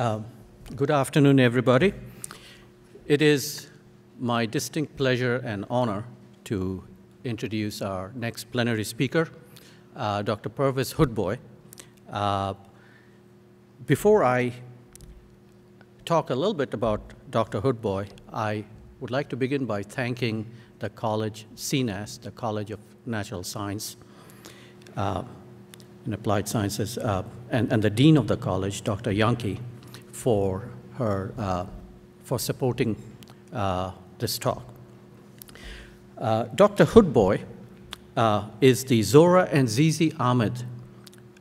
Uh, good afternoon, everybody. It is my distinct pleasure and honor to introduce our next plenary speaker, uh, Dr. Pervez Hoodbhoy. Uh, before I talk a little bit about Dr. Hoodbhoy, I would like to begin by thanking the college, CNAS, the College of Natural Science uh, and Applied Sciences, uh, and, and the dean of the college, Dr. Jahnke, for her, uh, for supporting uh, this talk. Uh, Dr. Hoodbhoy uh, is the Zohra and Zizi Ahmed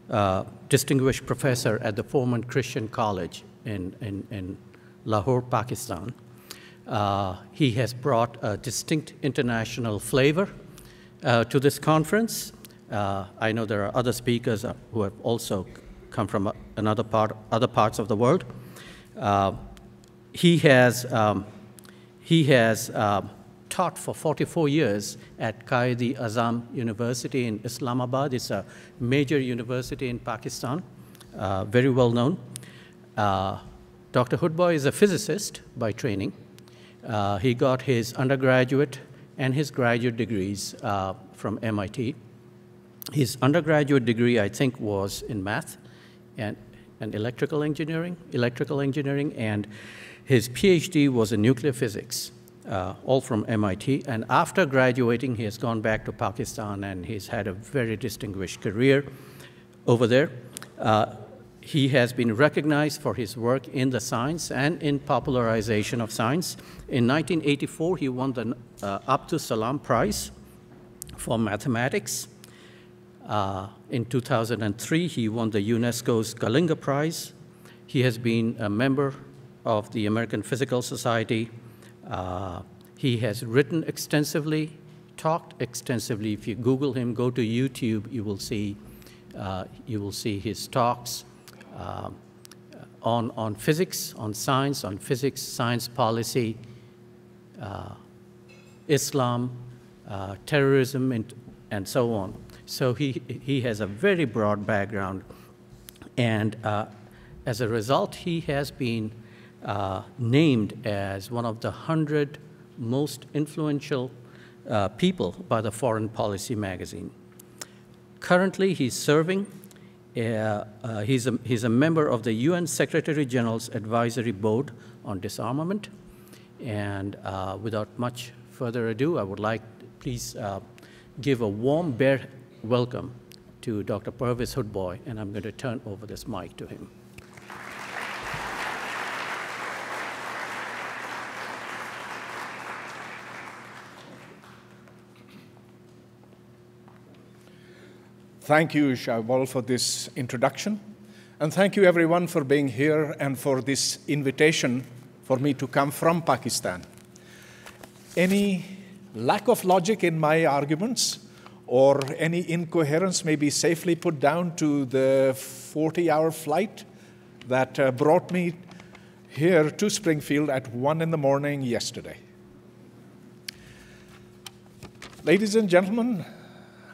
uh, Distinguished Professor at the Forman Christian College in, in, in Lahore, Pakistan. Uh, he has brought a distinct international flavor to this conference. I know there are other speakers who have also come from another part, other parts of the world. He has, um, he has um, taught for 44 years at Quaid Azam University in Islamabad. It's a major university in Pakistan, uh, very well known. Uh, Dr. Hoodbhoy is a physicist by training. Uh, he got his undergraduate and his graduate degrees uh, from MIT. His undergraduate degree, I think, was in math and, and electrical engineering, electrical engineering, and his PhD was in nuclear physics uh, all from MIT. And after graduating, he has gone back to Pakistan and he's had a very distinguished career over there. Uh, he has been recognized for his work in the science and in popularization of science. In 1984, he won the uh, Abdus Salam Prize for mathematics. Uh, in 2003, he won the UNESCO's Kalinga Prize. He has been a member of the American Physical Society, uh, he has written extensively, talked extensively. If you Google him, go to YouTube, you will see, uh, you will see his talks on, on physics, on science, on physics, science policy, uh, Islam, uh, terrorism, and, and so on. So he, he has a very broad background. And uh, as a result, he has been uh, named as one of the 100 most influential uh, people by the Foreign Policy magazine. Currently, he's serving, uh, uh he's, a, he's a member of the UN Secretary General's Advisory Board on Disarmament. And uh, without much further ado, I would like please uh, give a warm bear welcome to Dr. Pervez Hoodbhoy, and I'm going to turn over this mic to him. Thank you, Shahbal, for this introduction. And thank you, everyone, for being here and for this invitation for me to come from Pakistan. Any lack of logic in my arguments or any incoherence may be safely put down to the 40 hour flight that uh, brought me here to Springfield at 1 in the morning yesterday. Ladies and gentlemen,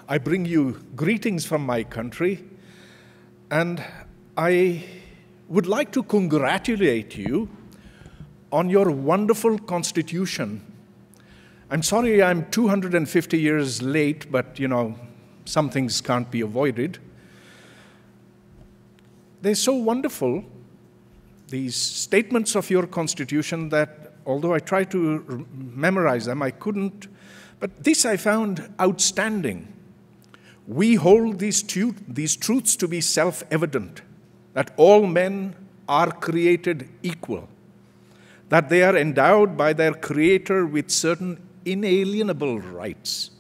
I bring you greetings from my country, and I would like to congratulate you on your wonderful constitution. I'm sorry I'm 250 years late, but you know, some things can't be avoided. They're so wonderful, these statements of your constitution, that although I tried to memorize them, I couldn't. But this I found outstanding. We hold these, tu- these truths to be self evident that all men are created equal, that they are endowed by their Creator with certain inalienable rights,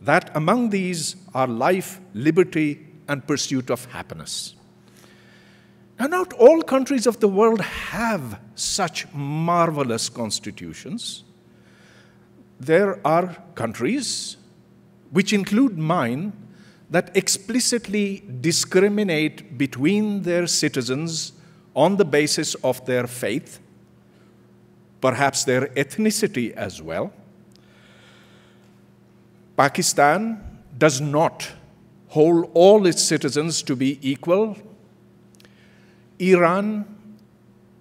that among these are life, liberty, and pursuit of happiness. Now, not all countries of the world have such marvelous constitutions. There are countries which include mine, that explicitly discriminate between their citizens on the basis of their faith, perhaps their ethnicity as well. Pakistan does not hold all its citizens to be equal. Iran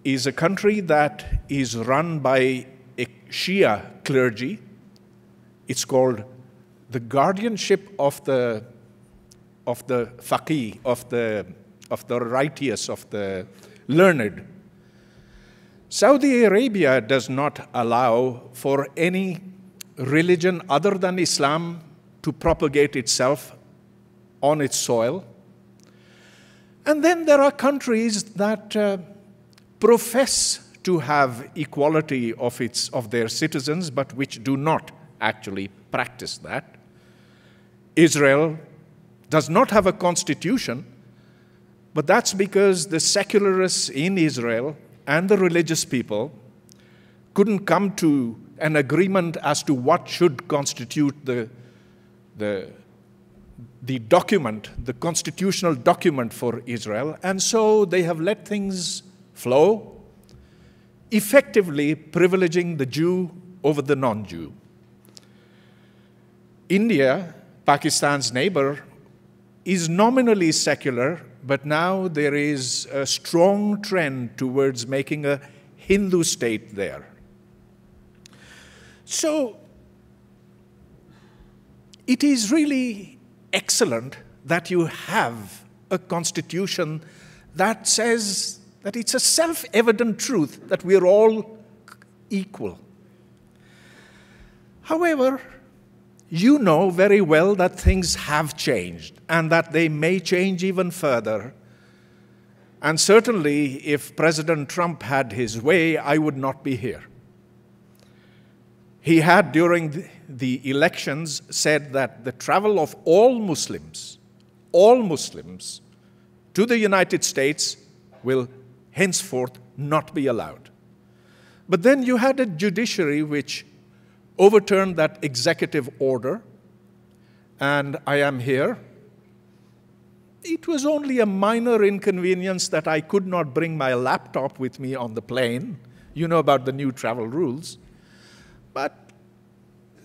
is a country that is run by a Shia clergy. It's called the guardianship of the of the faqih, of the of the righteous, of the learned. Saudi Arabia does not allow for any religion other than Islam to propagate itself on its soil. And then there are countries that uh, profess to have equality of, its, of their citizens, but which do not actually practice that. Israel does not have a constitution, but that's because the secularists in Israel and the religious people couldn't come to an agreement as to what should constitute the, the, the document, the constitutional document for Israel, and so they have let things flow, effectively privileging the Jew over the non Jew. India, Pakistan's neighbor, is nominally secular, but now there is a strong trend towards making a Hindu state there. So, it is really excellent that you have a constitution that says that it's a self evident truth that we're all equal. However, you know very well that things have changed and that they may change even further. And certainly, if President Trump had his way, I would not be here. He had, during the elections, said that the travel of all Muslims, all Muslims, to the United States will henceforth not be allowed. But then you had a judiciary which overturned that executive order, and I am here. It was only a minor inconvenience that I could not bring my laptop with me on the plane. You know about the new travel rules. But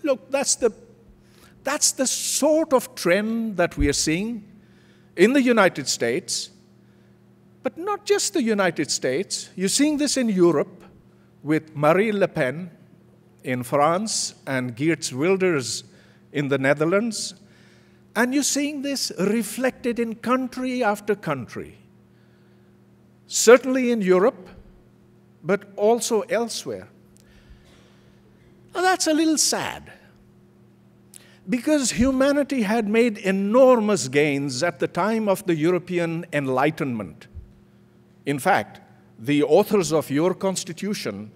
look, that's the, that's the sort of trend that we are seeing in the United States, but not just the United States. You're seeing this in Europe with Marie Le Pen in France and Geert Wilders in the Netherlands. And you're seeing this reflected in country after country. Certainly in Europe, but also elsewhere. Now that's a little sad. Because humanity had made enormous gains at the time of the European Enlightenment. In fact, the authors of your Constitution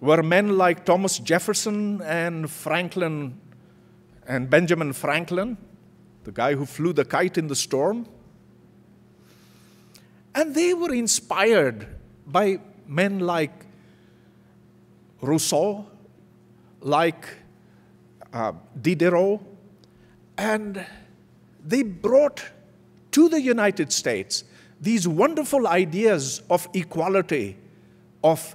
were men like Thomas Jefferson and Franklin and Benjamin Franklin, the guy who flew the kite in the storm. And they were inspired by men like Rousseau, like uh, Diderot, and they brought to the United States these wonderful ideas of equality, of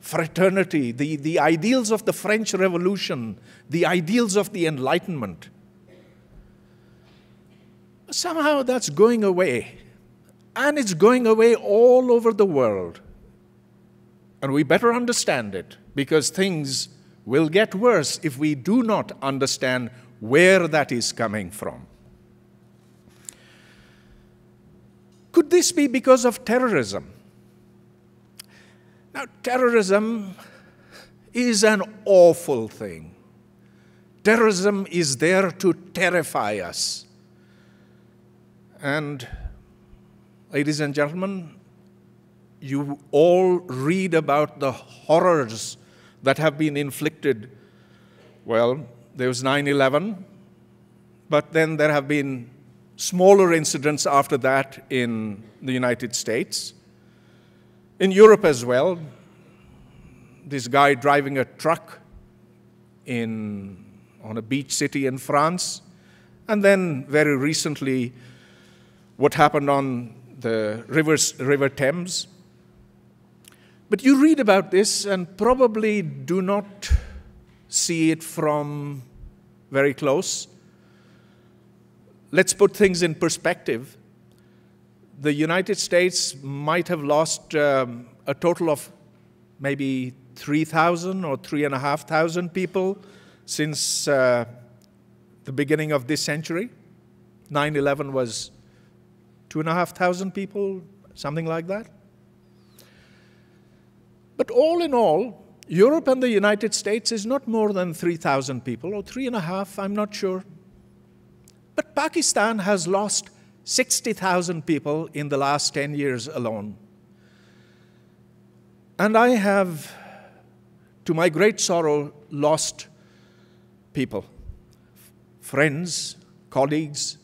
fraternity, the, the ideals of the French Revolution, the ideals of the Enlightenment. Somehow that's going away. And it's going away all over the world. And we better understand it because things will get worse if we do not understand where that is coming from. Could this be because of terrorism? Now, terrorism is an awful thing. Terrorism is there to terrify us. And, ladies and gentlemen, you all read about the horrors that have been inflicted. Well, there was 9 11, but then there have been smaller incidents after that in the United States. In Europe as well, this guy driving a truck in, on a beach city in France, and then very recently, what happened on the rivers, River Thames. But you read about this and probably do not see it from very close. Let's put things in perspective the United States might have lost um, a total of maybe 3,000 or 3,500 people since uh, the beginning of this century. 9 11 was 2,500 people, something like that. But all in all, Europe and the United States is not more than 3,000 people, or three and a half, I'm not sure. But Pakistan has lost 60,000 people in the last 10 years alone. And I have, to my great sorrow, lost people, friends, colleagues.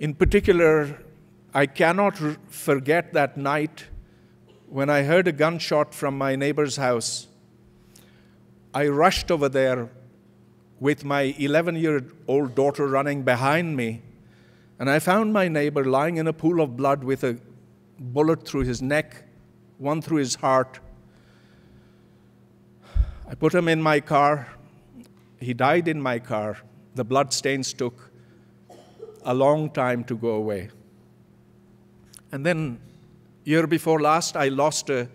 In particular, I cannot forget that night when I heard a gunshot from my neighbor's house. I rushed over there with my 11 year old daughter running behind me and I found my neighbor lying in a pool of blood with a bullet through his neck, one through his heart. I put him in my car. He died in my car. The blood stains took a long time to go away. And then, year before last, I lost a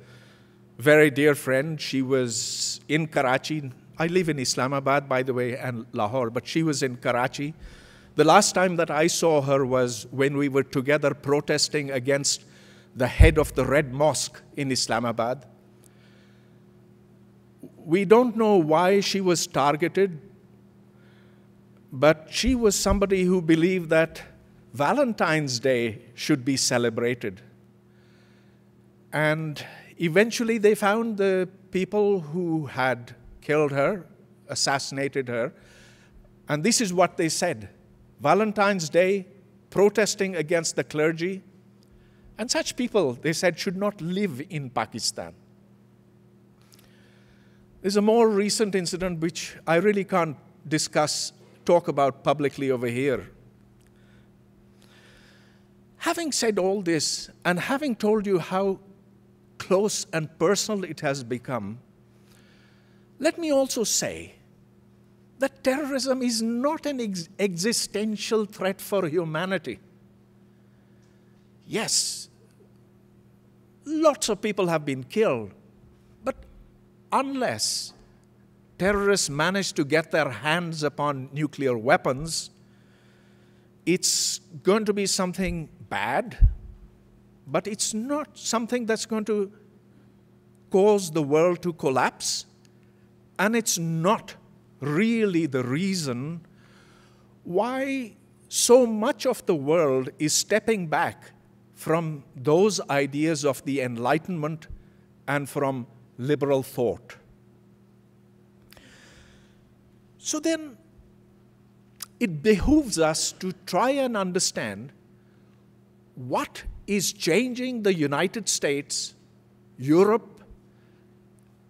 very dear friend. She was in Karachi. I live in Islamabad, by the way, and Lahore, but she was in Karachi the last time that I saw her was when we were together protesting against the head of the Red Mosque in Islamabad. We don't know why she was targeted, but she was somebody who believed that Valentine's Day should be celebrated. And eventually they found the people who had killed her, assassinated her, and this is what they said. Valentine's Day, protesting against the clergy. And such people, they said, should not live in Pakistan. There's a more recent incident which I really can't discuss, talk about publicly over here. Having said all this, and having told you how close and personal it has become, let me also say that terrorism is not an ex existential threat for humanity. Yes, lots of people have been killed, but unless terrorists manage to get their hands upon nuclear weapons, it's going to be something bad, but it's not something that's going to cause the world to collapse, and it's not really the reason why so much of the world is stepping back from those ideas of the Enlightenment and from liberal thought. So then, it behooves us to try and understand what is changing the United States, Europe,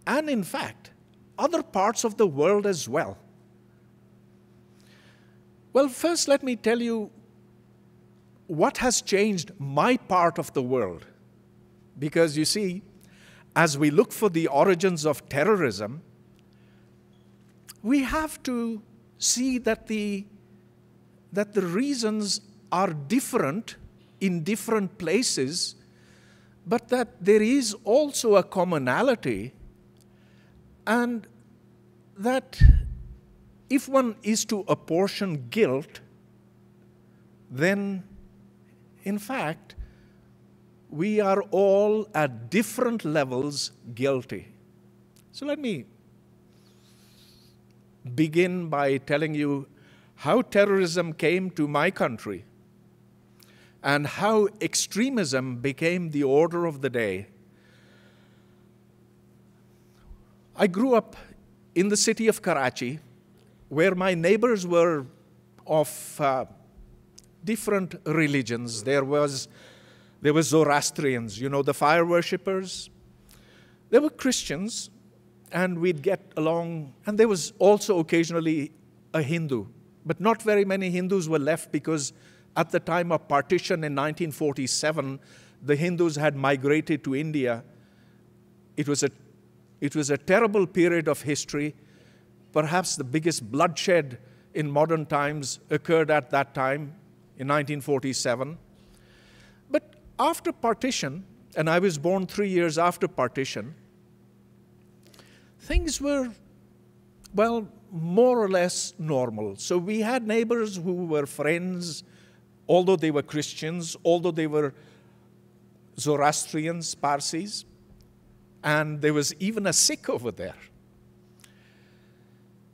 and in fact, other parts of the world as well? Well, first, let me tell you what has changed my part of the world. Because you see, as we look for the origins of terrorism, we have to see that the, that the reasons are different in different places, but that there is also a commonality and that if one is to apportion guilt, then in fact, we are all at different levels guilty. So let me begin by telling you how terrorism came to my country and how extremism became the order of the day I grew up in the city of Karachi, where my neighbors were of uh, different religions. There was there were Zoroastrians, you know, the fire worshippers. There were Christians, and we'd get along. And there was also occasionally a Hindu, but not very many Hindus were left because at the time of partition in 1947, the Hindus had migrated to India. It was a it was a terrible period of history. Perhaps the biggest bloodshed in modern times occurred at that time in 1947. But after partition, and I was born three years after partition, things were, well, more or less normal. So we had neighbors who were friends, although they were Christians, although they were Zoroastrians, Parsis, and there was even a Sikh over there.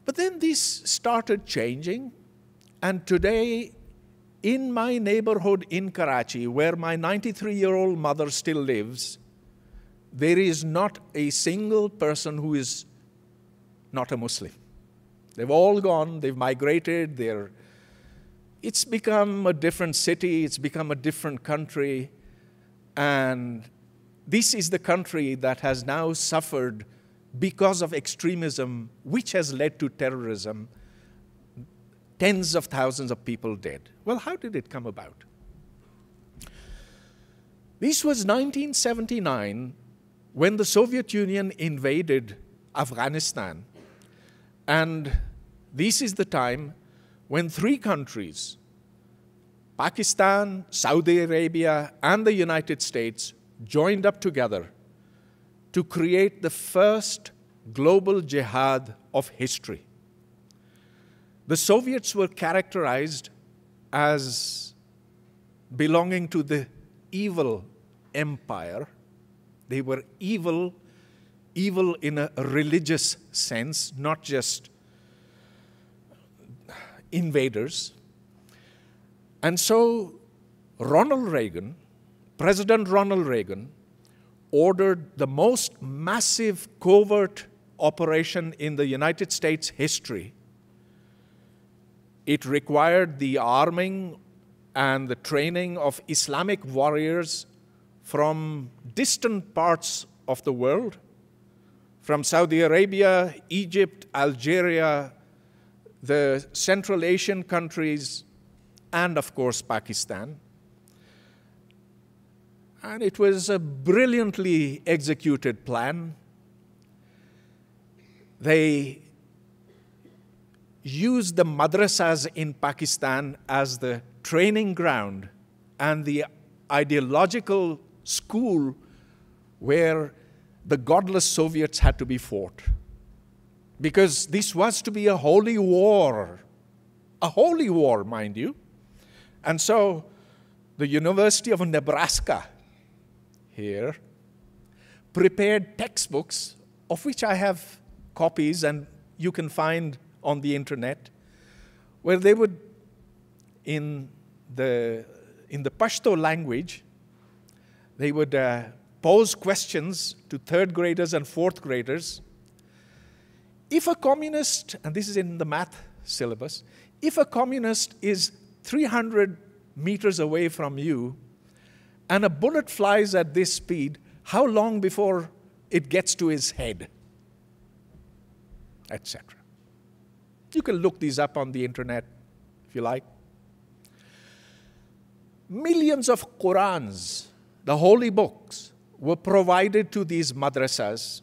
But then this started changing, and today, in my neighborhood in Karachi, where my 93 year old mother still lives, there is not a single person who is not a Muslim. They've all gone, they've migrated, they're, it's become a different city, it's become a different country, and this is the country that has now suffered because of extremism, which has led to terrorism, tens of thousands of people dead. Well, how did it come about? This was 1979 when the Soviet Union invaded Afghanistan. And this is the time when three countries, Pakistan, Saudi Arabia, and the United States, joined up together to create the first global jihad of history. The Soviets were characterized as belonging to the evil empire. They were evil, evil in a religious sense, not just invaders. And so Ronald Reagan, President Ronald Reagan, ordered the most massive covert operation in the United States history. It required the arming and the training of Islamic warriors from distant parts of the world, from Saudi Arabia, Egypt, Algeria, the Central Asian countries, and of course Pakistan. And it was a brilliantly executed plan. They used the madrasas in Pakistan as the training ground and the ideological school where the godless Soviets had to be fought because this was to be a holy war. A holy war, mind you. And so the University of Nebraska here prepared textbooks, of which I have copies and you can find on the internet, where they would, in the, in the Pashto language, they would uh, pose questions to third graders and fourth graders if a communist, and this is in the math syllabus, if a communist is 300 meters away from you and a bullet flies at this speed, how long before it gets to his head? Etc. You can look these up on the internet if you like. Millions of Qurans, the holy books, were provided to these madrasas.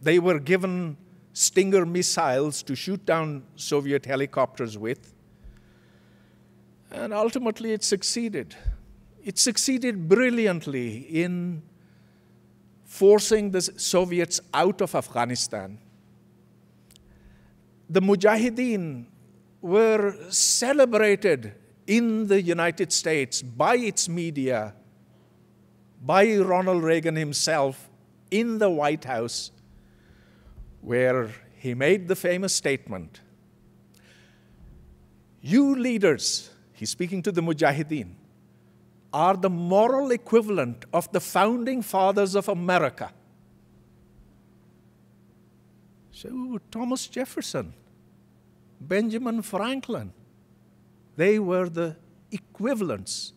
They were given Stinger missiles to shoot down Soviet helicopters with. And ultimately, it succeeded. It succeeded brilliantly in forcing the Soviets out of Afghanistan. The Mujahideen were celebrated in the United States by its media, by Ronald Reagan himself in the White House where he made the famous statement You leaders, he's speaking to the Mujahideen, are the moral equivalent of the founding fathers of America. So, Thomas Jefferson, Benjamin Franklin, they were the equivalents.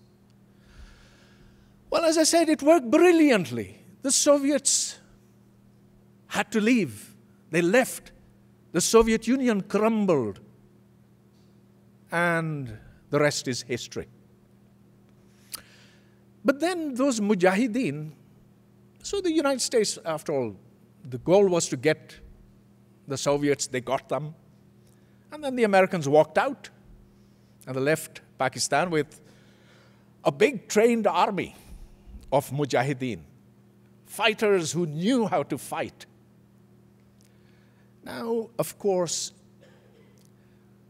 Well, as I said, it worked brilliantly. The Soviets had to leave they left. The Soviet Union crumbled. And the rest is history. But then those mujahideen, so the United States, after all, the goal was to get the Soviets, they got them. And then the Americans walked out and they left Pakistan with a big trained army of mujahideen, fighters who knew how to fight. Now, of course,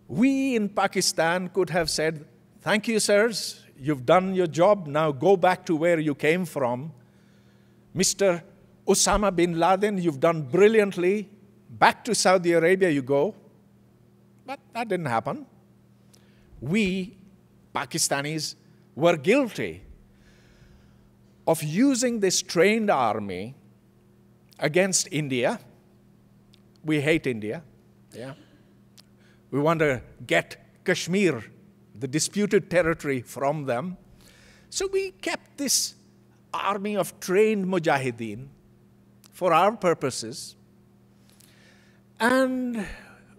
we in Pakistan could have said, Thank you, sirs, you've done your job, now go back to where you came from. Mr. Osama bin Laden, you've done brilliantly. Back to Saudi Arabia you go. But that didn't happen. We, Pakistanis, were guilty of using this trained army against India. We hate India. Yeah. We want to get Kashmir, the disputed territory, from them. So we kept this army of trained mujahideen for our purposes. And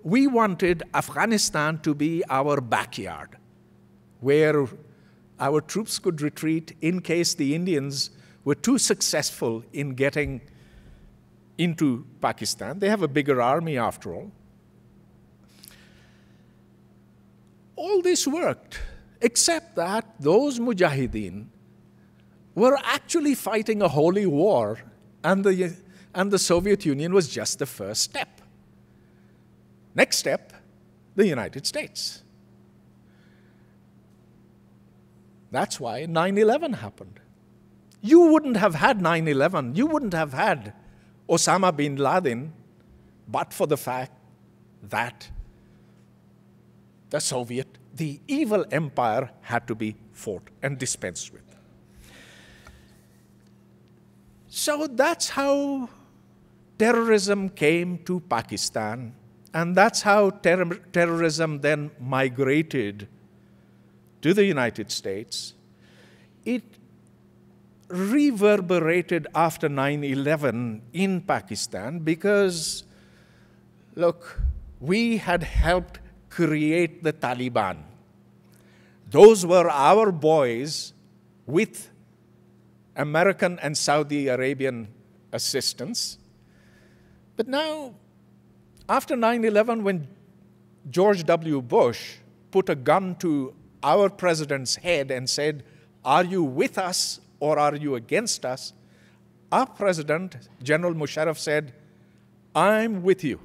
we wanted Afghanistan to be our backyard, where our troops could retreat in case the Indians were too successful in getting into Pakistan. They have a bigger army after all. All this worked, except that those mujahideen were actually fighting a holy war, and the, and the Soviet Union was just the first step. Next step, the United States. That's why 9 11 happened. You wouldn't have had 9 11, you wouldn't have had Osama bin Laden, but for the fact that the Soviet, the evil empire, had to be fought and dispensed with. So that's how terrorism came to Pakistan, and that's how ter- terrorism then migrated to the United States, it reverberated after 9 11 in Pakistan because, look, we had helped create the Taliban. Those were our boys with American and Saudi Arabian assistance. But now, after 9 11, when George W. Bush put a gun to our president's head and said, Are you with us or are you against us? Our president, General Musharraf, said, I'm with you.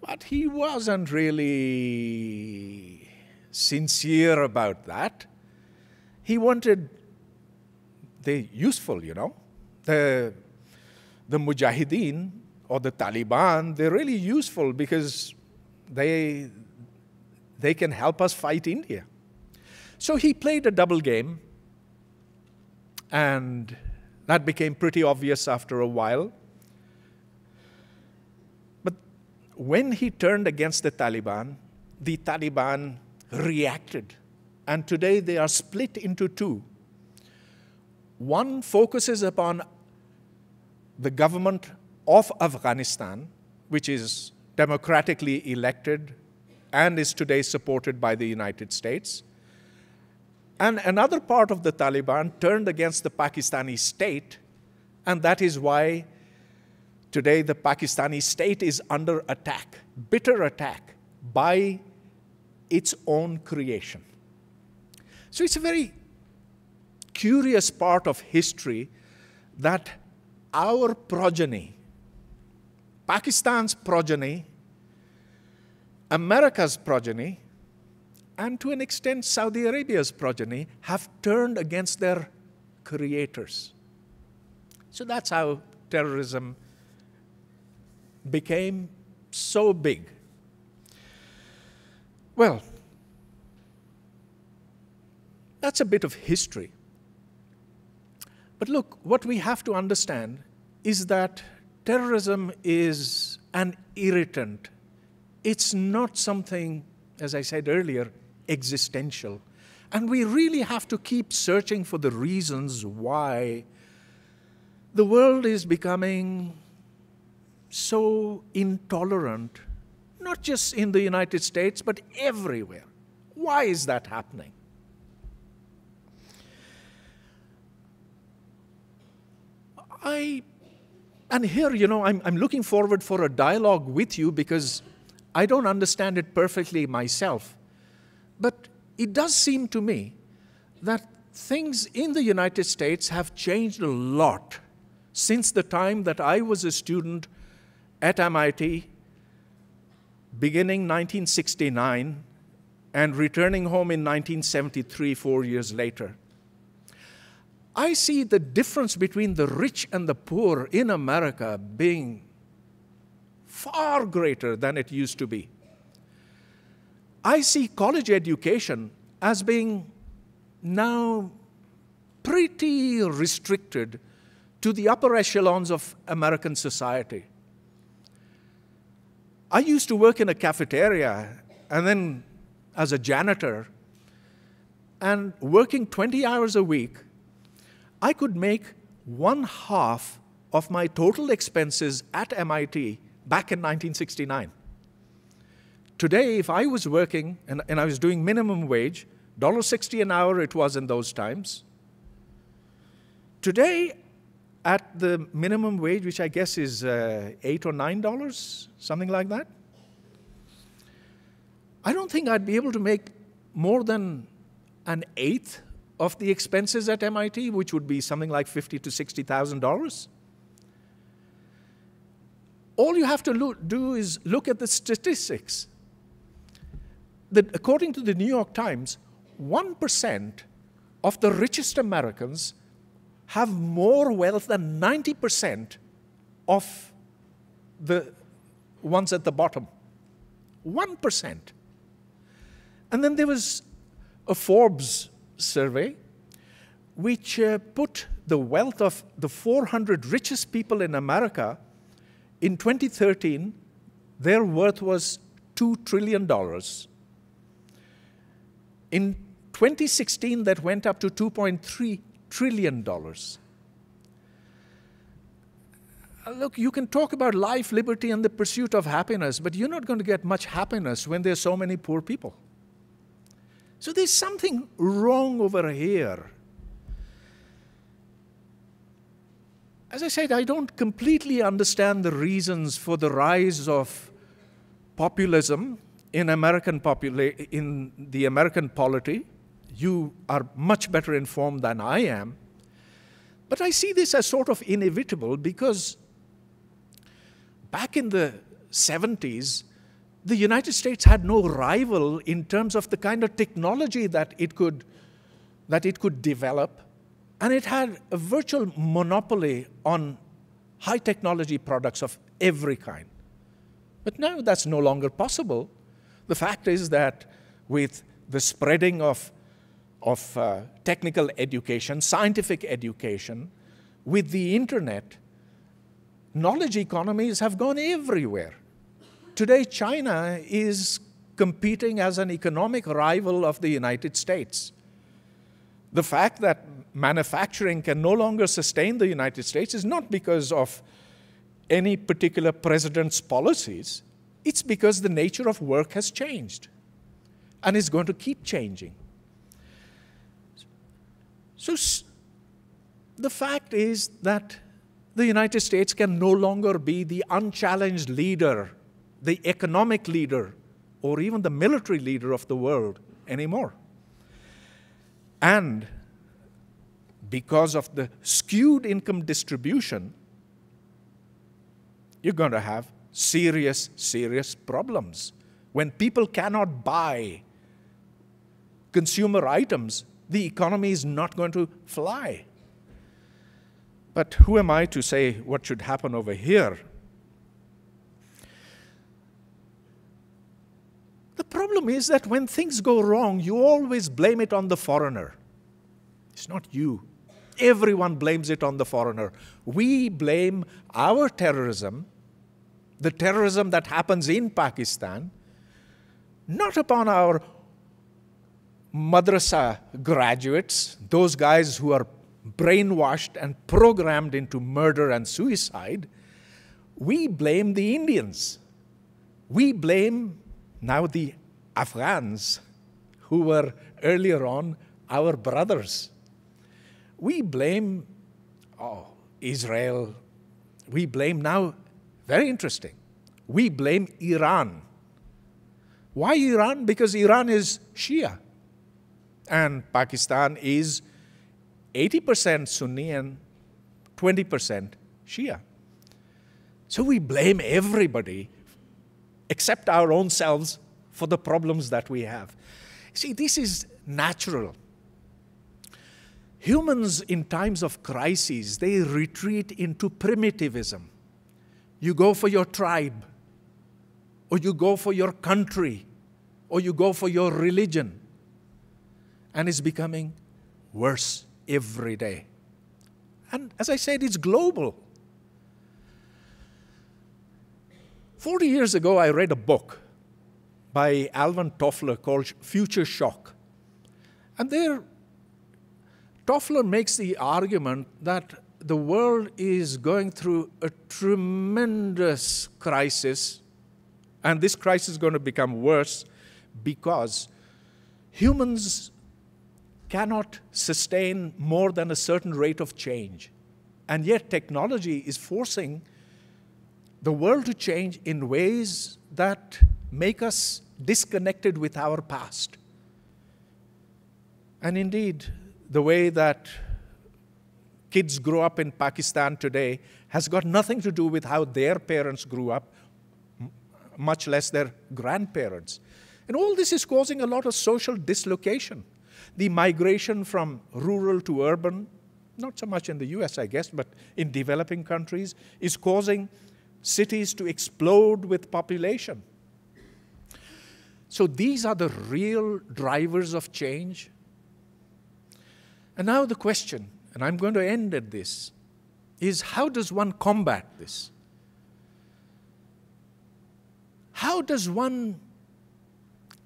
But he wasn't really sincere about that. He wanted the useful, you know. The, the Mujahideen or the Taliban, they're really useful because they, they can help us fight India. So he played a double game, and that became pretty obvious after a while. But when he turned against the Taliban, the Taliban reacted. And today they are split into two. One focuses upon the government of Afghanistan, which is democratically elected and is today supported by the United States. And another part of the Taliban turned against the Pakistani state, and that is why today the Pakistani state is under attack, bitter attack, by its own creation. So it's a very curious part of history that our progeny, Pakistan's progeny, America's progeny, and to an extent Saudi Arabia's progeny, have turned against their creators. So that's how terrorism became so big. Well, that's a bit of history. But look, what we have to understand is that terrorism is an irritant it's not something, as I said earlier, existential. And we really have to keep searching for the reasons why the world is becoming so intolerant, not just in the United States, but everywhere. Why is that happening? I, and here, you know, I'm, I'm looking forward for a dialogue with you because I don't understand it perfectly myself. But it does seem to me that things in the United States have changed a lot since the time that I was a student at MIT, beginning 1969 and returning home in 1973, four years later. I see the difference between the rich and the poor in America being far greater than it used to be. I see college education as being now pretty restricted to the upper echelons of American society. I used to work in a cafeteria and then as a janitor, and working 20 hours a week, I could make one half of my total expenses at MIT back in 1969. Today, if I was working and, and I was doing minimum wage, $1.60 an hour it was in those times. Today, at the minimum wage, which I guess is uh, 8 or $9, something like that, I don't think I'd be able to make more than an eighth of the expenses at MIT, which would be something like fifty to sixty thousand dollars. All you have to do is look at the statistics. That according to the New York Times, one percent of the richest Americans have more wealth than ninety percent of the ones at the bottom. One percent. And then there was a Forbes survey which uh, put the wealth of the 400 richest people in America in 2013, their worth was $2 trillion. In 2016, that went up to $2.3 trillion. Uh, look, you can talk about life, liberty, and the pursuit of happiness, but you're not going to get much happiness when there's so many poor people. So there's something wrong over here. As I said, I don't completely understand the reasons for the rise of populism in American popula- in the American polity. You are much better informed than I am. But I see this as sort of inevitable because back in the 70s, the United States had no rival in terms of the kind of technology that it could, that it could develop, and it had a virtual monopoly on high technology products of every kind. But now that's no longer possible. The fact is that with the spreading of, of uh, technical education, scientific education, with the internet, knowledge economies have gone everywhere. Today, China is competing as an economic rival of the United States. The fact that manufacturing can no longer sustain the United States is not because of any particular president's policies, it's because the nature of work has changed and is going to keep changing. So, the fact is that the United States can no longer be the unchallenged leader the economic leader or even the military leader of the world anymore. And because of the skewed income distribution, you're going to have serious, serious problems. When people cannot buy consumer items, the economy is not going to fly. But who am I to say what should happen over here? The problem is that when things go wrong, you always blame it on the foreigner. It's not you. Everyone blames it on the foreigner. We blame our terrorism, the terrorism that happens in Pakistan, not upon our madrasa graduates, those guys who are brainwashed and programmed into murder and suicide. We blame the Indians. We blame now the Afghans who were earlier on our brothers. We blame oh, Israel. We blame now, very interesting, we blame Iran. Why Iran? Because Iran is Shia. And Pakistan is 80% Sunni and 20% Shia. So we blame everybody except our own selves for the problems that we have. See, this is natural. Humans in times of crises, they retreat into primitivism. You go for your tribe, or you go for your country, or you go for your religion. And it's becoming worse every day. And as I said, it's global. 40 years ago, I read a book by Alvin Toffler called Future Shock. And there, Toffler makes the argument that the world is going through a tremendous crisis, and this crisis is going to become worse because humans cannot sustain more than a certain rate of change. And yet, technology is forcing the world to change in ways that make us disconnected with our past. And indeed, the way that kids grow up in Pakistan today has got nothing to do with how their parents grew up, much less their grandparents. And all this is causing a lot of social dislocation. The migration from rural to urban, not so much in the US, I guess, but in developing countries, is causing cities to explode with population. So these are the real drivers of change. And now the question, and I'm going to end at this, is how does one combat this? How does one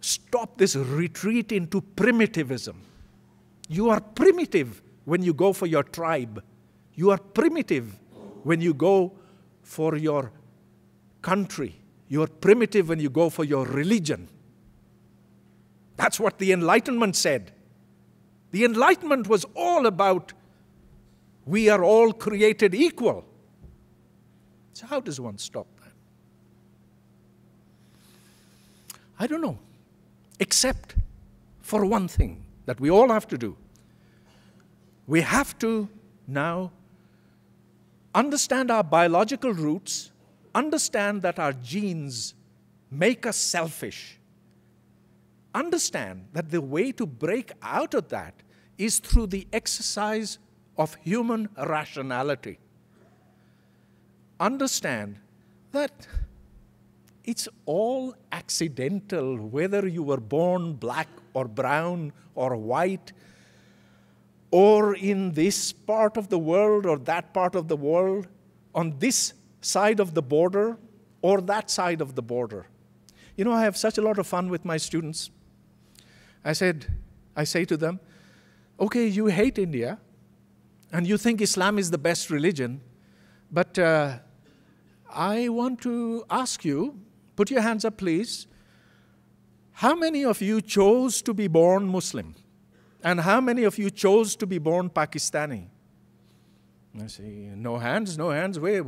stop this retreat into primitivism? You are primitive when you go for your tribe. You are primitive when you go for your country. You are primitive when you go for your religion. That's what the Enlightenment said. The Enlightenment was all about we are all created equal. So, how does one stop that? I don't know, except for one thing that we all have to do. We have to now understand our biological roots, understand that our genes make us selfish, understand that the way to break out of that is through the exercise of human rationality. Understand that it's all accidental, whether you were born black or brown or white or in this part of the world or that part of the world, on this side of the border or that side of the border. You know, I have such a lot of fun with my students. I said, I say to them, okay, you hate India and you think Islam is the best religion, but uh, I want to ask you, put your hands up, please. How many of you chose to be born Muslim? And how many of you chose to be born Pakistani? I say, no hands, no hands. Where?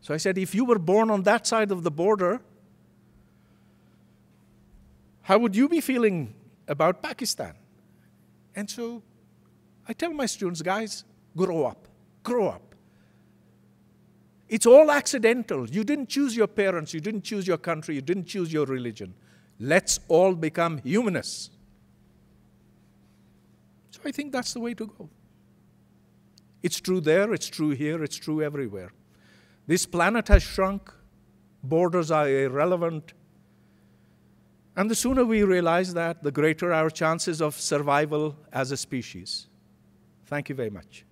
So I said, if you were born on that side of the border, how would you be feeling about Pakistan? And so I tell my students, guys, grow up, grow up. It's all accidental. You didn't choose your parents, you didn't choose your country, you didn't choose your religion. Let's all become humanists. So I think that's the way to go. It's true there, it's true here, it's true everywhere. This planet has shrunk, borders are irrelevant. And the sooner we realize that, the greater our chances of survival as a species. Thank you very much.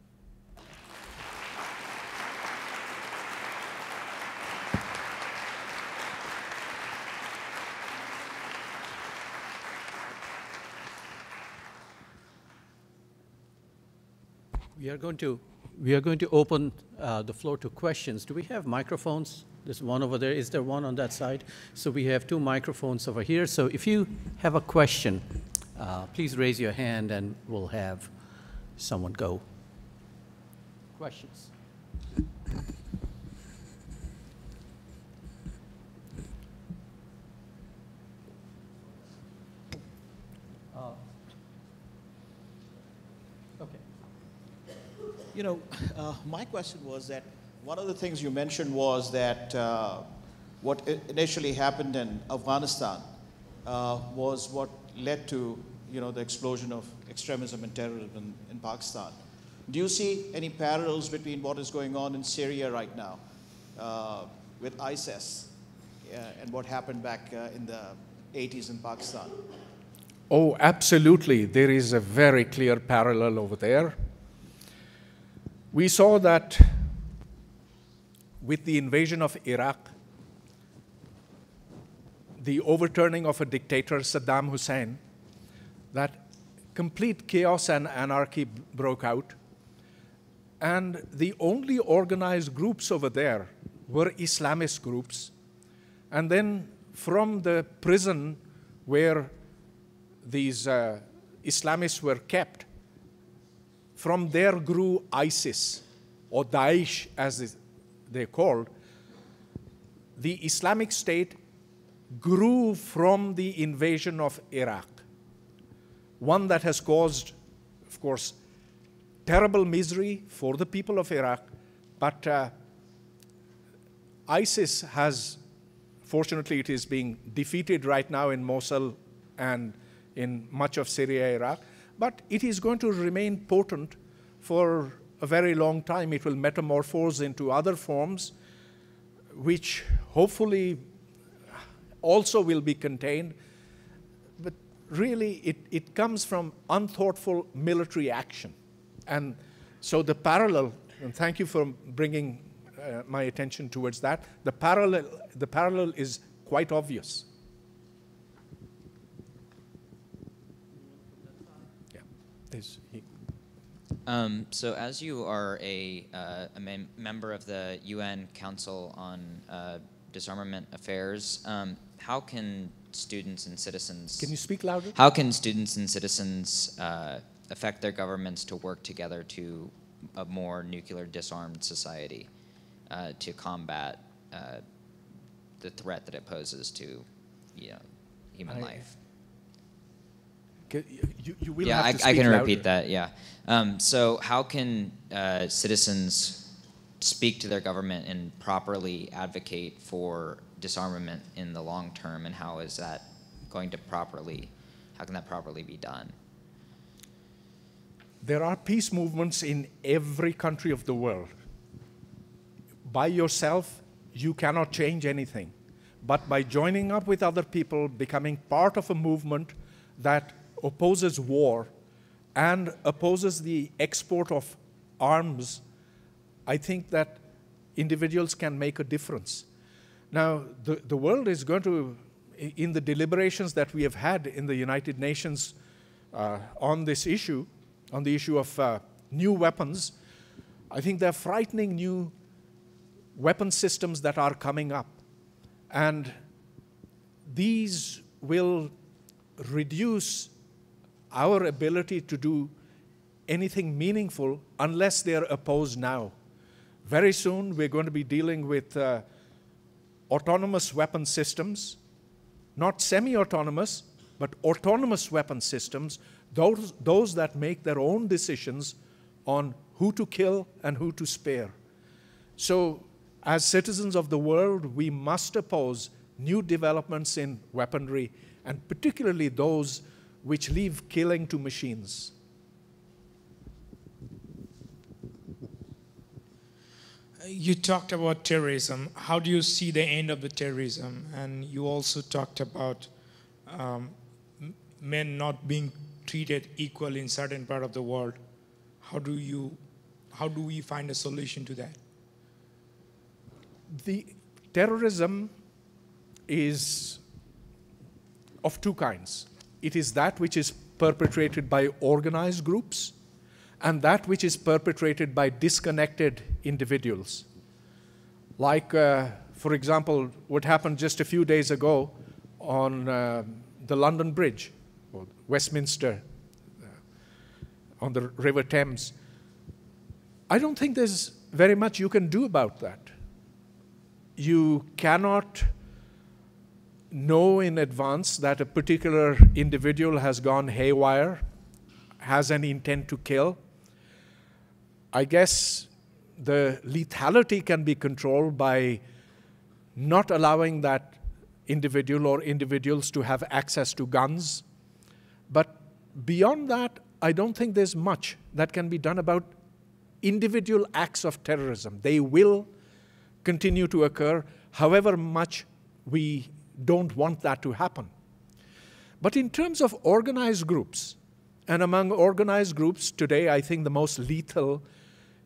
We are going to, we are going to open uh, the floor to questions. Do we have microphones? There's one over there. Is there one on that side? So we have two microphones over here. So if you have a question, uh, please raise your hand and we'll have someone go. Questions? Uh, Okay. You know, uh, my question was that one of the things you mentioned was that uh, what initially happened in Afghanistan uh, was what led to you know, the explosion of extremism and terrorism in, in, Pakistan. Do you see any parallels between what is going on in Syria right now uh, with ISIS uh, and what happened back uh, in the 80s in Pakistan? Oh, absolutely. There is a very clear parallel over there. We saw that with the invasion of Iraq, the overturning of a dictator, Saddam Hussein, that complete chaos and anarchy broke out. And the only organized groups over there were Islamist groups. And then from the prison where these uh, Islamists were kept, from there grew ISIS, or Daesh as they're called. The Islamic State grew from the invasion of Iraq one that has caused, of course, terrible misery for the people of Iraq, but uh, ISIS has, fortunately, it is being defeated right now in Mosul and in much of Syria, Iraq, but it is going to remain potent for a very long time. It will metamorphose into other forms, which hopefully also will be contained really it, it comes from unthoughtful military action. And so the parallel, and thank you for bringing uh, my attention towards that, the parallel, the parallel is quite obvious. Yeah, there's, um, so as you are a, uh, a mem member of the UN Council on uh, Disarmament Affairs, um, how can students and citizens. Can you speak louder? How can students and citizens uh, affect their governments to work together to a more nuclear disarmed society uh, to combat uh, the threat that it poses to, you know, human I, life? You, you will yeah, I, I, can louder. repeat that. Yeah. Um, so, how can uh, citizens speak to their government and properly advocate for disarmament in the long term, and how is that going to properly, how can that properly be done? There are peace movements in every country of the world. By yourself, you cannot change anything. But by joining up with other people, becoming part of a movement that opposes war and opposes the export of arms, I think that individuals can make a difference. Now, the, the world is going to, in the deliberations that we have had in the United Nations uh, on this issue, on the issue of uh, new weapons, I think there are frightening new weapon systems that are coming up. And these will reduce our ability to do anything meaningful unless they're opposed now. Very soon, we're going to be dealing with uh, autonomous weapon systems, not semi autonomous, but autonomous weapon systems, those, those that make their own decisions on who to kill and who to spare. So, as citizens of the world, we must oppose new developments in weaponry, and particularly those which leave killing to machines. You talked about terrorism. How do you see the end of the terrorism? And you also talked about um, men not being treated equal in certain part of the world. How do you, how do we find a solution to that? The terrorism is of two kinds. It is that which is perpetrated by organized groups and that which is perpetrated by disconnected individuals. Like, uh, for example, what happened just a few days ago on uh, the London Bridge, or Westminster, uh, on the River Thames. I don't think there's very much you can do about that. You cannot know in advance that a particular individual has gone haywire, has an intent to kill, I guess the lethality can be controlled by not allowing that individual or individuals to have access to guns. But beyond that, I don't think there's much that can be done about individual acts of terrorism. They will continue to occur, however much we don't want that to happen. But in terms of organized groups, and among organized groups today, I think the most lethal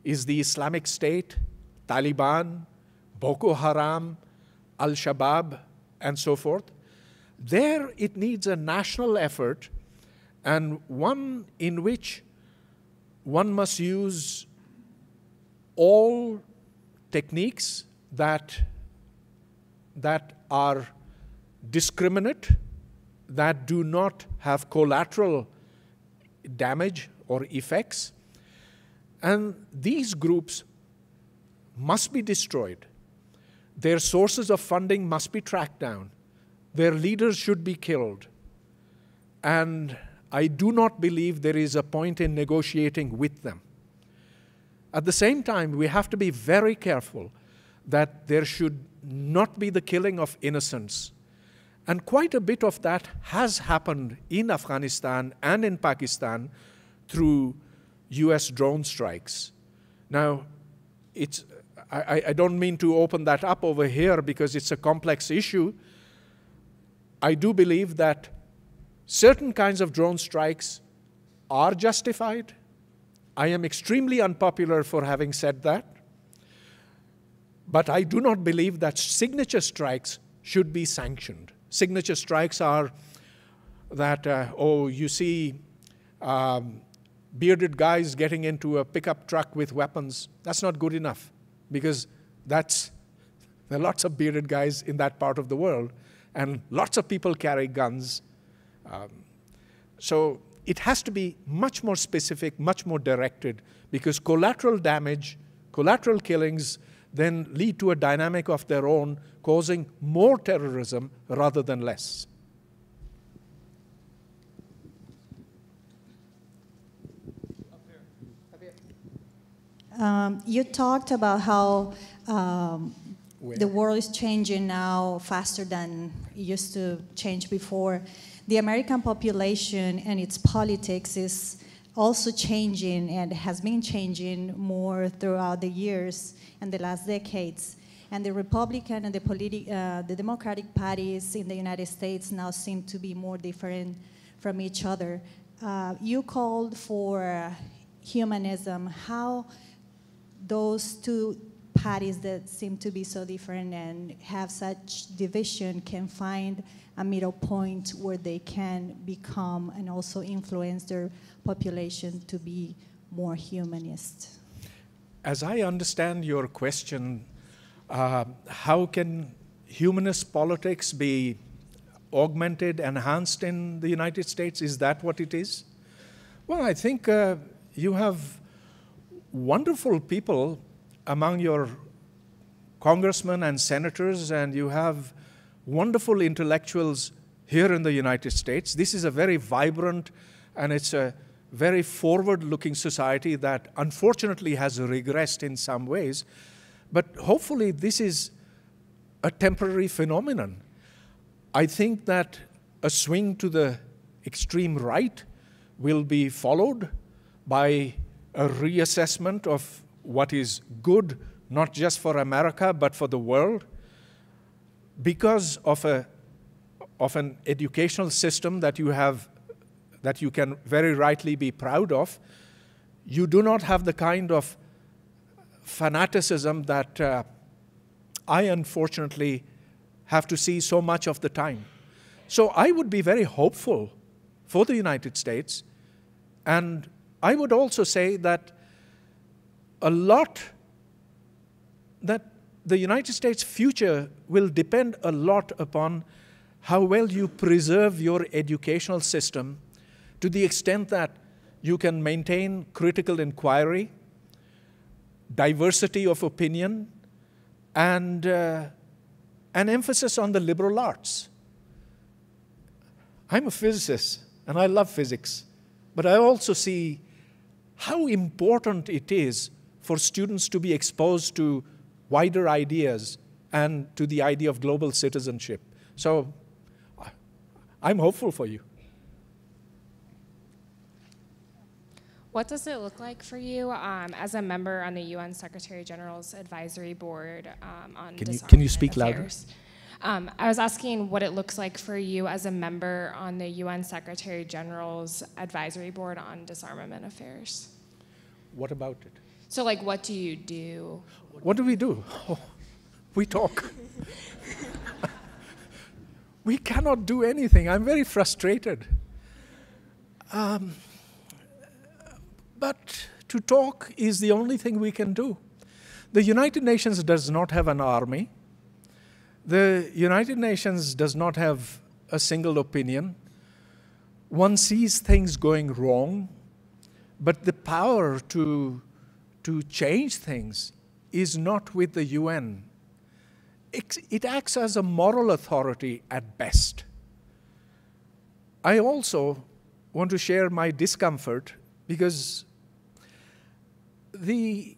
is the Islamic State, Taliban, Boko Haram, Al Shabaab, and so forth. There, it needs a national effort and one in which one must use all techniques that, that are discriminate, that do not have collateral damage or effects. And these groups must be destroyed. Their sources of funding must be tracked down. Their leaders should be killed. And I do not believe there is a point in negotiating with them. At the same time, we have to be very careful that there should not be the killing of innocents. And quite a bit of that has happened in Afghanistan and in Pakistan through US drone strikes. Now, it's, I, I, don't mean to open that up over here because it's a complex issue. I do believe that certain kinds of drone strikes are justified. I am extremely unpopular for having said that. But I do not believe that signature strikes should be sanctioned. Signature strikes are that, uh, oh, you see um, bearded guys getting into a pickup truck with weapons. That's not good enough because that's, there are lots of bearded guys in that part of the world, and lots of people carry guns. Um, so it has to be much more specific, much more directed, because collateral damage, collateral killings, then lead to a dynamic of their own, causing more terrorism rather than less. Um, you talked about how um, the world is changing now faster than it used to change before. The American population and its politics is also changing and has been changing more throughout the years and the last decades. And the Republican and the, uh, the Democratic parties in the United States now seem to be more different from each other. Uh, you called for humanism. How those two parties that seem to be so different and have such division can find a middle point where they can become and also influence their population to be more humanist. As I understand your question, uh, how can humanist politics be augmented, enhanced in the United States? Is that what it is? Well, I think uh, you have wonderful people among your congressmen and senators, and you have wonderful intellectuals here in the United States. This is a very vibrant and it's a very forward looking society that unfortunately has regressed in some ways. But hopefully, this is a temporary phenomenon. I think that a swing to the extreme right will be followed by a reassessment of what is good, not just for America, but for the world. Because of, a, of an educational system that you have, that you can very rightly be proud of, you do not have the kind of fanaticism that uh, I unfortunately have to see so much of the time. So I would be very hopeful for the United States and I would also say that a lot that the United States' future will depend a lot upon how well you preserve your educational system to the extent that you can maintain critical inquiry, diversity of opinion, and uh, an emphasis on the liberal arts. I'm a physicist and I love physics, but I also see how important it is for students to be exposed to wider ideas and to the idea of global citizenship. So I'm hopeful for you. What does it look like for you um, as a member on the UN Secretary General's Advisory Board um, on can you, can you speak affairs? louder? Um, I was asking what it looks like for you as a member on the UN Secretary General's Advisory Board on Disarmament Affairs. What about it? So, like, what do you do? What do we do? Oh, we talk. we cannot do anything. I'm very frustrated. Um, but to talk is the only thing we can do. The United Nations does not have an army. The United Nations does not have a single opinion. One sees things going wrong, but the power to, to change things is not with the UN. It, it acts as a moral authority at best. I also want to share my discomfort because the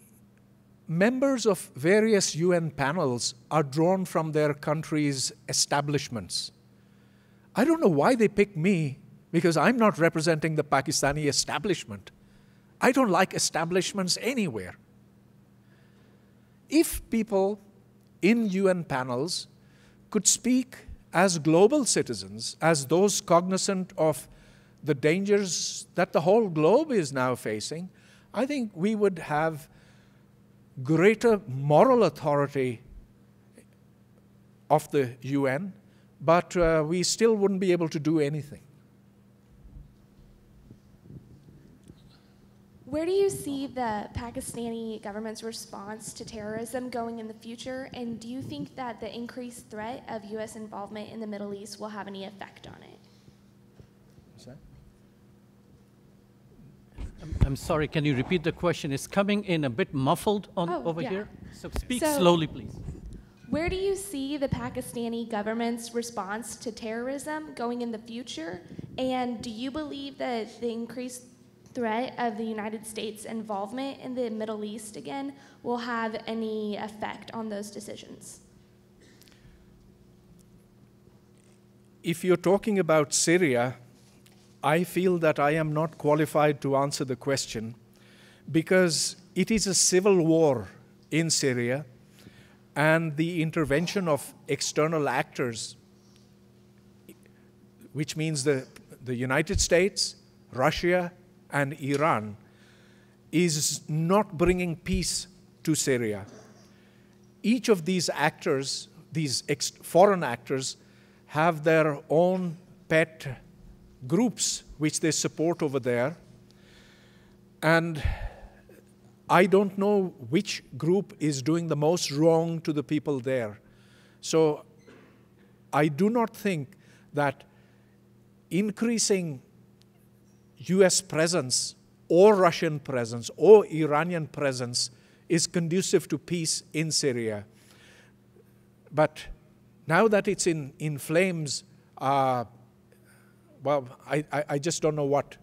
members of various UN panels are drawn from their country's establishments. I don't know why they pick me because I'm not representing the Pakistani establishment. I don't like establishments anywhere. If people in UN panels could speak as global citizens, as those cognizant of the dangers that the whole globe is now facing, I think we would have greater moral authority of the UN, but uh, we still wouldn't be able to do anything. Where do you see the Pakistani government's response to terrorism going in the future? And do you think that the increased threat of U.S. involvement in the Middle East will have any effect on it? I'm sorry, can you repeat the question? It's coming in a bit muffled on, oh, over yeah. here. So speak so, slowly, please. Where do you see the Pakistani government's response to terrorism going in the future? And do you believe that the increased threat of the United States' involvement in the Middle East again will have any effect on those decisions? If you're talking about Syria, I feel that I am not qualified to answer the question because it is a civil war in Syria and the intervention of external actors, which means the, the United States, Russia, and Iran, is not bringing peace to Syria. Each of these actors, these foreign actors, have their own pet groups which they support over there. And I don't know which group is doing the most wrong to the people there. So I do not think that increasing US presence or Russian presence or Iranian presence is conducive to peace in Syria. But now that it's in, in flames, uh, well, I, I, I just don't know what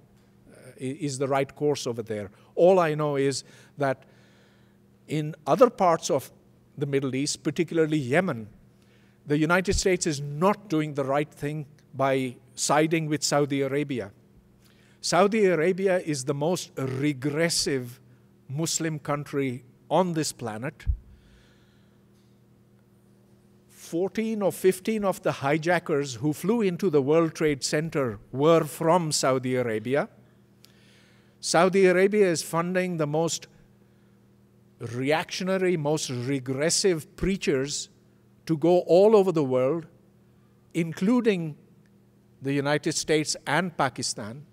uh, is the right course over there. All I know is that in other parts of the Middle East, particularly Yemen, the United States is not doing the right thing by siding with Saudi Arabia. Saudi Arabia is the most regressive Muslim country on this planet. 14 or 15 of the hijackers who flew into the World Trade Center were from Saudi Arabia. Saudi Arabia is funding the most reactionary, most regressive preachers to go all over the world, including the United States and Pakistan.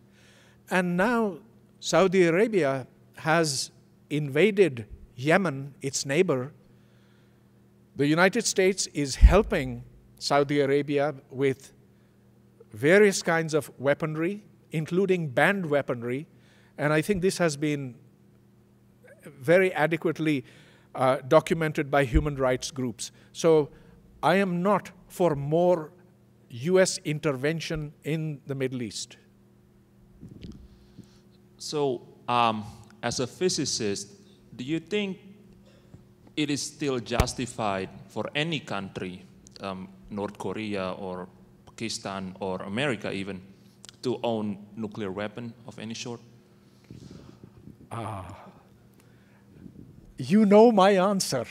And now Saudi Arabia has invaded Yemen, its neighbor, the United States is helping Saudi Arabia with various kinds of weaponry, including banned weaponry, and I think this has been very adequately uh, documented by human rights groups. So I am not for more US intervention in the Middle East. So, um, as a physicist, do you think it is still justified for any country, um, North Korea or Pakistan or America even, to own nuclear weapon of any sort? Ah, you know my answer.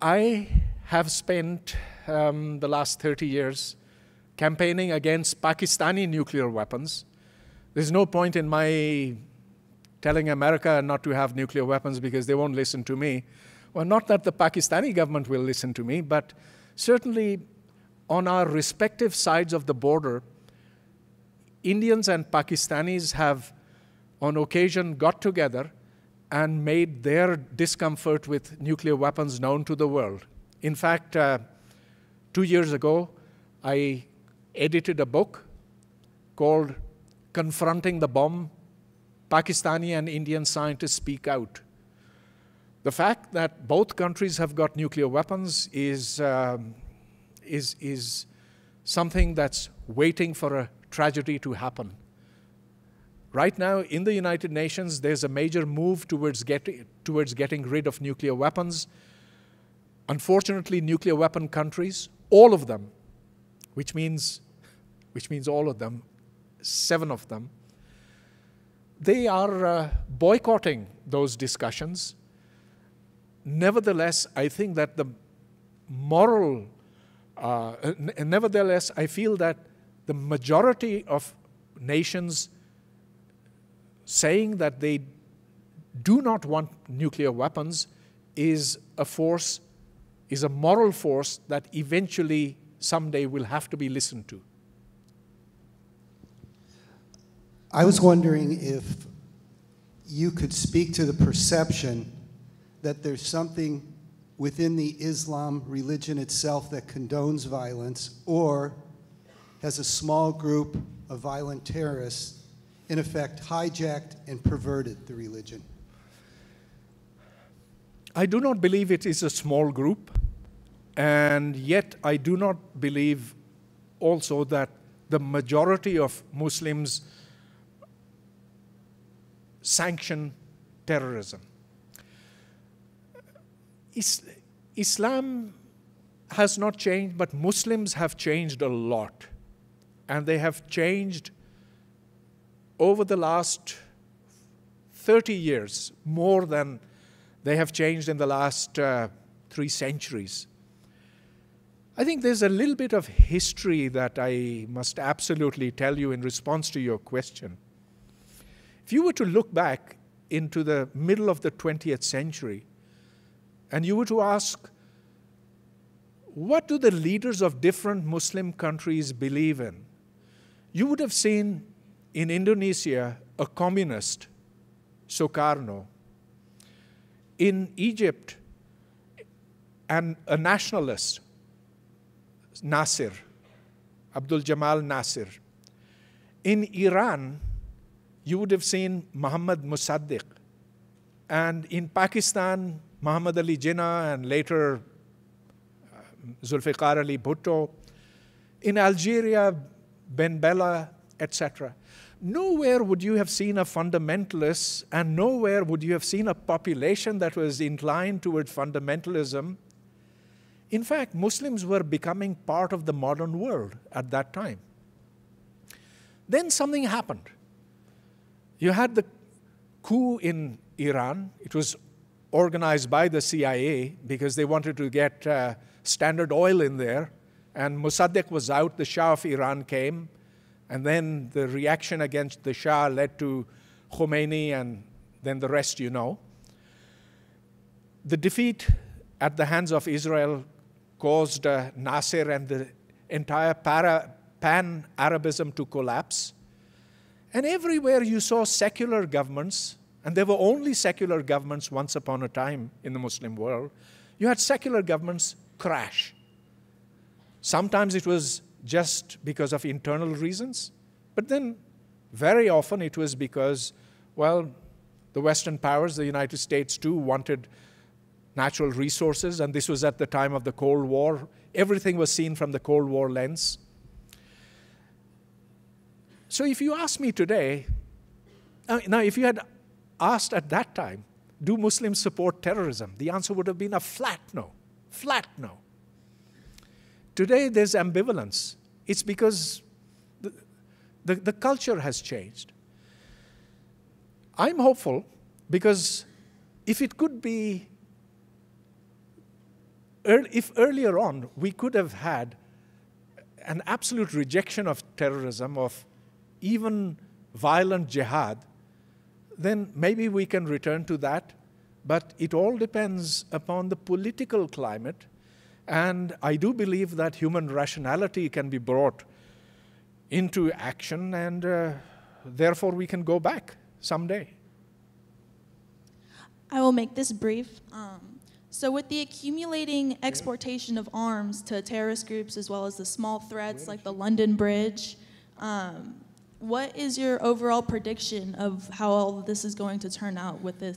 I have spent um, the last 30 years campaigning against Pakistani nuclear weapons. There's no point in my telling America not to have nuclear weapons because they won't listen to me. Well, not that the Pakistani government will listen to me, but certainly on our respective sides of the border, Indians and Pakistanis have on occasion got together and made their discomfort with nuclear weapons known to the world. In fact, uh, two years ago, I edited a book called Confronting the Bomb Pakistani and Indian scientists speak out. The fact that both countries have got nuclear weapons is, um, is, is something that's waiting for a tragedy to happen. Right now, in the United Nations, there's a major move towards, get, towards getting rid of nuclear weapons. Unfortunately, nuclear weapon countries, all of them, which means, which means all of them, seven of them, they are uh, boycotting those discussions. Nevertheless, I think that the moral, uh, nevertheless, I feel that the majority of nations saying that they do not want nuclear weapons is a force, is a moral force that eventually someday will have to be listened to. I was wondering if you could speak to the perception that there's something within the Islam religion itself that condones violence or has a small group of violent terrorists in effect, hijacked and perverted the religion? I do not believe it is a small group, and yet I do not believe also that the majority of Muslims sanction terrorism. Is Islam has not changed, but Muslims have changed a lot. And they have changed over the last 30 years, more than they have changed in the last uh, three centuries. I think there's a little bit of history that I must absolutely tell you in response to your question. If you were to look back into the middle of the 20th century and you were to ask, what do the leaders of different Muslim countries believe in? You would have seen in Indonesia, a communist, Sukarno. In Egypt, and a nationalist, Nasir, Abdul Jamal Nasir. In Iran, you would have seen Muhammad Musaddiq. And in Pakistan, Muhammad Ali Jinnah and later uh, Zulfikar Ali Bhutto. In Algeria, Ben Bella, etc. Nowhere would you have seen a fundamentalist, and nowhere would you have seen a population that was inclined toward fundamentalism. In fact, Muslims were becoming part of the modern world at that time. Then something happened. You had the coup in Iran. It was organized by the CIA because they wanted to get uh, Standard Oil in there. And Mossadegh was out, the Shah of Iran came, and then the reaction against the Shah led to Khomeini, and then the rest you know. The defeat at the hands of Israel caused uh, Nasser and the entire pan Arabism to collapse. And everywhere you saw secular governments, and there were only secular governments once upon a time in the Muslim world, you had secular governments crash. Sometimes it was just because of internal reasons, but then very often it was because, well, the Western powers, the United States too, wanted natural resources, and this was at the time of the Cold War. Everything was seen from the Cold War lens. So if you ask me today, uh, now if you had asked at that time, do Muslims support terrorism? The answer would have been a flat no. Flat no. Today, there's ambivalence. It's because the, the, the culture has changed. I'm hopeful because if it could be, if earlier on we could have had an absolute rejection of terrorism, of even violent jihad, then maybe we can return to that. But it all depends upon the political climate. And I do believe that human rationality can be brought into action, and uh, therefore we can go back someday. I will make this brief. Um, so, with the accumulating exportation of arms to terrorist groups as well as the small threats like the London Bridge, um, what is your overall prediction of how all of this is going to turn out with the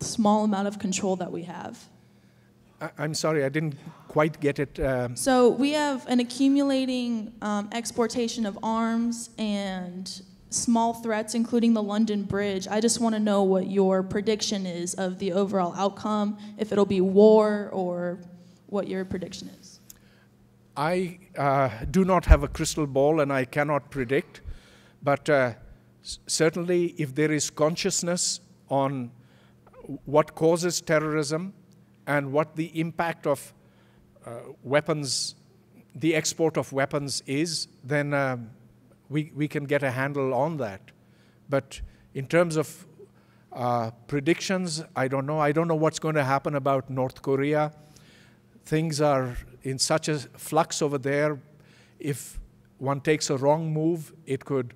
small amount of control that we have? I, am sorry, I didn't quite get it. Um. So we have an accumulating um, exportation of arms and small threats, including the London Bridge. I just want to know what your prediction is of the overall outcome, if it'll be war or what your prediction is. I uh, do not have a crystal ball and I cannot predict. But uh, certainly, if there is consciousness on what causes terrorism and what the impact of uh, weapons, the export of weapons is, then um, we, we can get a handle on that. But in terms of uh, predictions, I don't know. I don't know what's going to happen about North Korea. Things are in such a flux over there. If one takes a wrong move, it could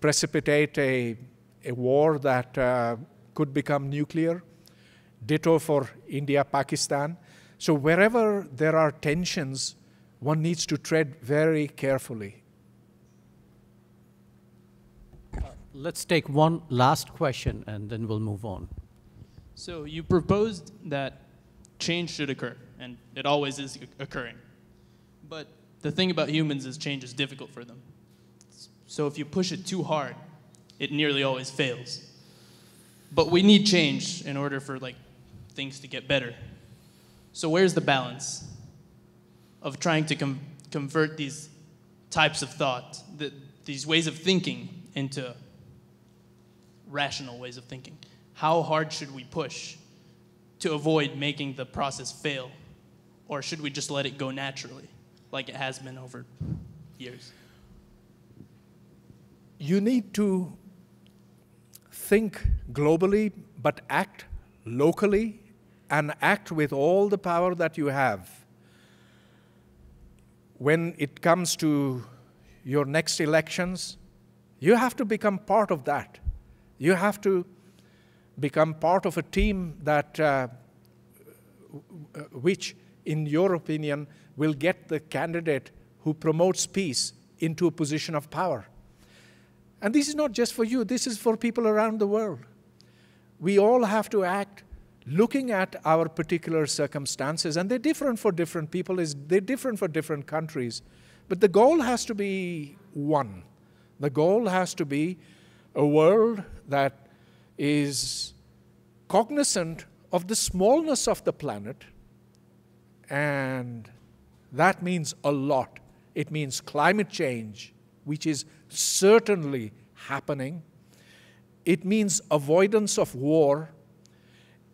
precipitate a, a war that uh, could become nuclear. Ditto for India, Pakistan. So wherever there are tensions, one needs to tread very carefully. let's take one last question and then we'll move on. So you proposed that change should occur, and it always is occurring. But the thing about humans is change is difficult for them. So if you push it too hard, it nearly always fails. But we need change in order for like things to get better. So where's the balance of trying to com- convert these types of thought, the, these ways of thinking into rational ways of thinking? How hard should we push to avoid making the process fail? Or should we just let it go naturally, like it has been over years? you need to think globally, but act locally and act with all the power that you have. When it comes to your next elections, you have to become part of that. You have to become part of a team that, uh, which, in your opinion, will get the candidate who promotes peace into a position of power. And this is not just for you, this is for people around the world. We all have to act looking at our particular circumstances, and they're different for different people, they're different for different countries. But the goal has to be one. The goal has to be a world that is cognizant of the smallness of the planet, and that means a lot. It means climate change, which is certainly happening. It means avoidance of war.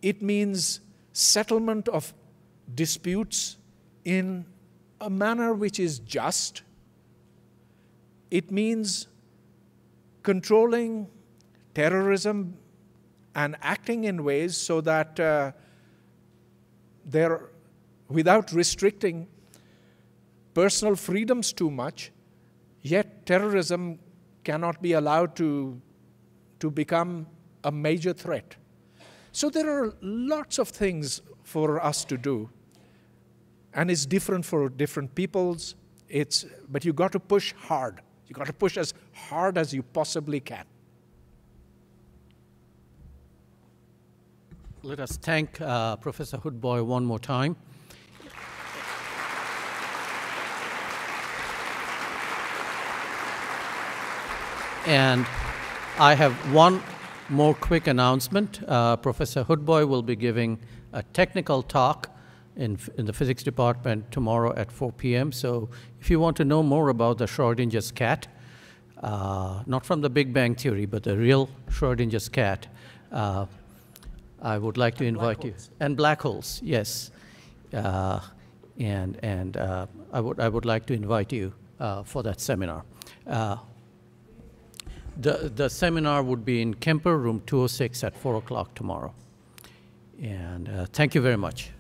It means settlement of disputes in a manner which is just. It means controlling terrorism and acting in ways so that uh, they're without restricting personal freedoms too much, Yet terrorism cannot be allowed to, to become a major threat. So there are lots of things for us to do. And it's different for different peoples. It's, but you got to push hard. You got to push as hard as you possibly can. Let us thank uh, Professor Hoodbhoy one more time. And I have one more quick announcement. Uh, Professor Hoodbhoy will be giving a technical talk in, in the physics department tomorrow at 4 p.m. So if you want to know more about the Schrodinger's cat, uh, not from the Big Bang Theory, but the real Schrodinger's cat, uh, I would like to invite you. And black holes, yes. Uh, and and uh, I, would, I would like to invite you uh, for that seminar. Uh, the, the seminar would be in Kemper, room 206 at 4 o'clock tomorrow. And thank you very much.